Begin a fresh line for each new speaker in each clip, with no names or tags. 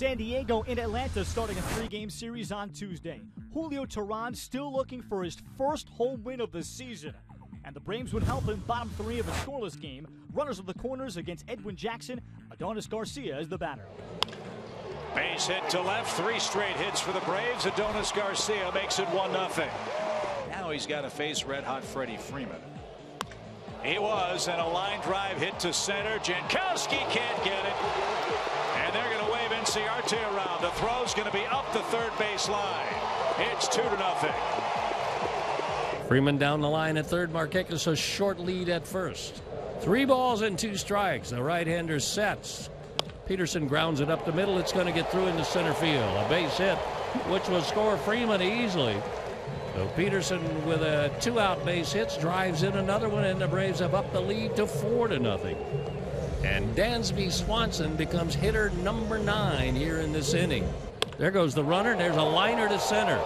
San Diego and Atlanta starting a three game series on Tuesday. Julio Teheran still looking for his first home win of the season. And the Braves would help him bottom three of a scoreless game. Runners of the corners against Edwin Jackson. Adonis Garcia is the batter.
Base hit to left, three straight hits for the Braves. Adonis Garcia makes it 1 0. Now he's got to face red hot Freddie Freeman. He was, and a line drive hit to center. Jankowski can't get it. And they're going to wave Inciarte around. The throw's going to be up the third base line. It's 2 to nothing.
Freeman down the line at third. Markakis a short lead at first. Three balls and two strikes. The right-hander sets. Peterson grounds it up the middle. It's going to get through into center field. A base hit, which will score Freeman easily. So Peterson with a two-out base hits drives in another one, and the Braves have upped the lead to four to nothing. And Dansby Swanson becomes hitter number nine here in this inning. There goes the runner. There's a liner to center.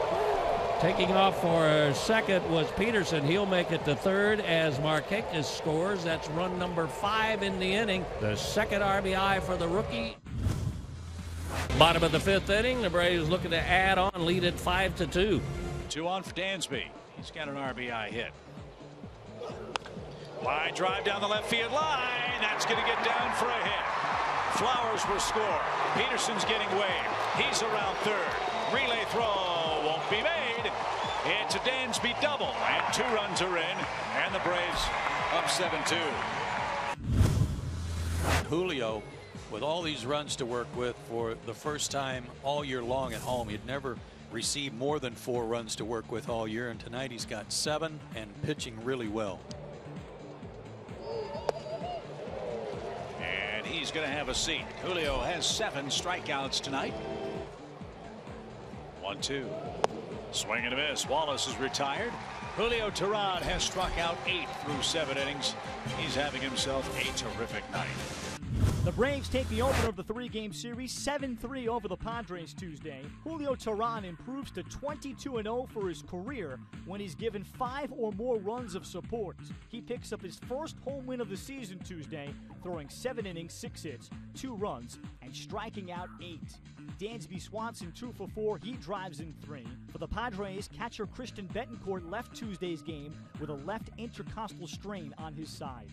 Taking off for second was Peterson. He'll make it to third as Markakis scores. That's run number five in the inning. The second RBI for the rookie. Bottom of the fifth inning, the Braves looking to add on, lead at five to two.
Two on for Dansby. He's got an RBI hit. Line drive down the left field line. That's going to get down for a hit. Flowers will score. Peterson's getting waved. He's around third. Relay throw won't be made. It's a Dansby double, and two runs are in, and the Braves up 7-2.
Julio, with all these runs to work with for the first time all year long at home, he'd never received more than four runs to work with all year, and tonight he's got seven and pitching really well.
Going to have a seat. Julio has seven strikeouts tonight. One, two. Swing and a miss. Wallace is retired. Julio Teheran has struck out eight through seven innings. He's having himself a terrific night.
The Braves take the opener of the three game series 7 3 over the Padres Tuesday. Julio Teheran improves to 22 0 for his career when he's given five or more runs of support. He picks up his first home win of the season Tuesday, throwing seven innings, six hits, two runs, and striking out eight. Dansby Swanson, two for four. He drives in three. For the Padres, catcher Christian Bethancourt left Tuesday's game with a left intercostal strain on his side.